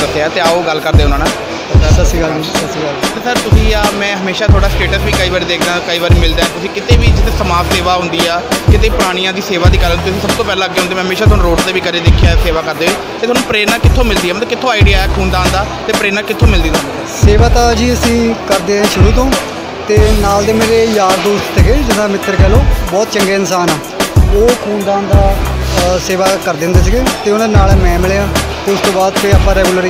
ਦੱਸਿਆ ਤੇ ਆਓ ਗੱਲ ਕਰਦੇ ਉਹਨਾਂ ਨਾਲ। ਸਤਿ ਸ਼੍ਰੀ ਅਕਾਲ ਜੀ ਸਤਿ ਸ਼੍ਰੀ ਅਕਾਲ। ਤੇ ਸਰ ਤੁਸੀਂ ਆ ਮੈਂ ਹਮੇਸ਼ਾ ਤੁਹਾਡਾ ਸਟੇਟਸ ਵੀ ਕਈ ਵਾਰ ਦੇਖਦਾ ਕਈ ਵਾਰ ਮਿਲਦਾ ਹੈ। ਤੁਸੀਂ ਕਿਤੇ ਵੀ ਜਿੱਥੇ ਸਮਾਜ ਸੇਵਾ ਹੁੰਦੀ ਆ ਕਿਤੇ ਪ੍ਰਾਣੀਆਂ ਦੀ ਸੇਵਾ ਦੀ ਕਰਨ ਤੁਸੀਂ ਸਭ ਤੋਂ ਪਹਿਲਾਂ ਅੱਗੇ ਹੁੰਦੇ ਮੈਂ ਹਮੇਸ਼ਾ ਤੁਹਾਨੂੰ ਰੋਡ ਤੇ ਵੀ ਕਦੇ ਦੇਖਿਆ ਸੇਵਾ ਕਰਦੇ ਹੋਏ। ਤੇ ਤੁਹਾਨੂੰ ਪ੍ਰੇਰਨਾ ਕਿੱਥੋਂ ਮਿਲਦੀ ਹੈ ਮਤਲਬ ਕਿੱਥੋਂ ਆਈਡੀਆ ਹੈ ਖੂਨਦਾਨ ਦਾ ਤੇ ਪ੍ਰੇਰਨਾ ਕਿੱਥੋਂ ਮਿਲਦੀ ਤੁਹਾਨੂੰ? ਸੇਵਾ ਤਾਂ ਜੀ ਅਸੀਂ ਕਰਦੇ ਹਾਂ ਸ਼ੁਰੂ ਤੋਂ ਤੇ ਨਾਲ ਦੇ ਮੇਰੇ ਯਾਰ ਦੋਸਤ ਸੀਗੇ ਜਿਹਦਾ ਮਿੱਤਰ ਕਹ ਲਓ ਬਹੁਤ ਚੰਗੇ ਇਨਸਾਨ ਆ। ਉਹ ਖੂਨਦਾਨ ਦਾ ਸੇਵਾ ਕਰਦੇ ਹੁੰਦੇ ਸੀਗੇ ਤੇ ਉਹਨਾਂ ਨਾਲ ਮੈਂ ਮਿਲਿਆ ਤੇ ਉਸ ਤੋਂ ਬਾਅਦ ਫਿਰ ਆਪਾਂ ਰੈਗੂਲਰ